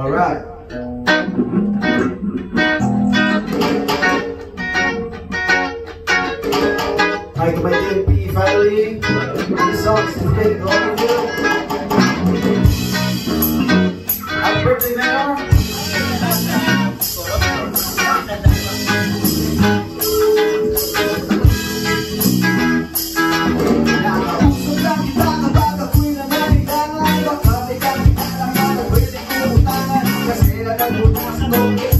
All right. I can make it be finally. These songs is getting all of you. Happy birthday. Gracias.